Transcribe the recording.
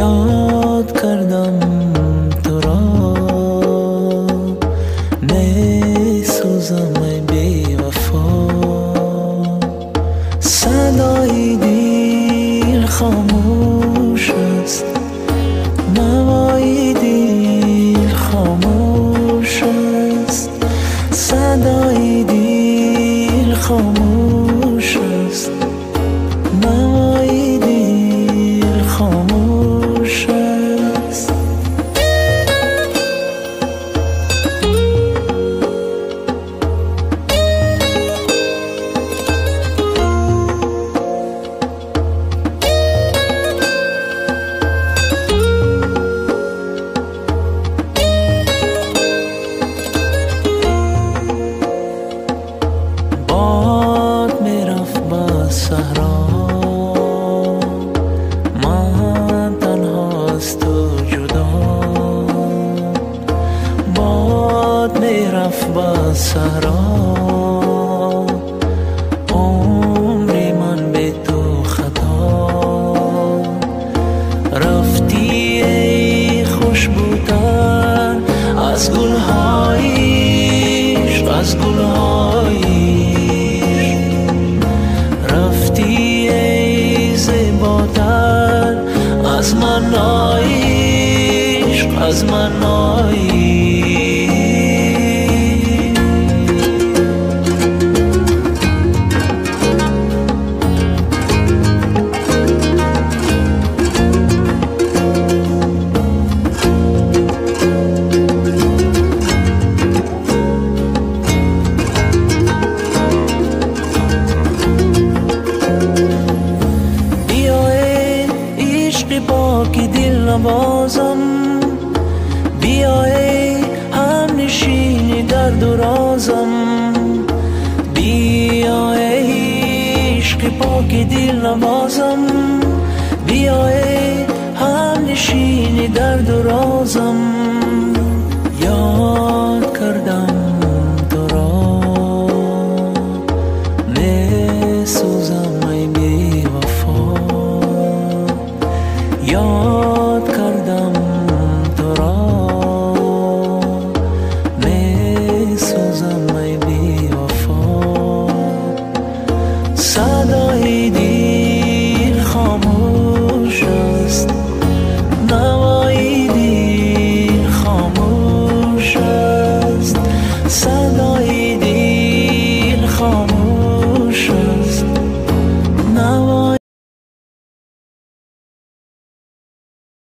یاد کردم تو را. می سوزم ای بی وفا صدای دیر خاموش است. نوای دیر خاموش است. صدای دیر خاموش صحرا عمری من به تو خطا. رفتی ای خوشبوتر از گلهایش از گلهایش رفتی ای زیباتر از منایش از منایش پاک دل نوازم. بیا ای هم نشین درد و رازم. بیا ای عشق پاک دل نوازم. بیا ای هم نشین درد و یاد کردم تو را. می سوزم ای بی وفا. صدای دیر خاموش است. نوای دیر خاموش است. صدای دیر خاموش است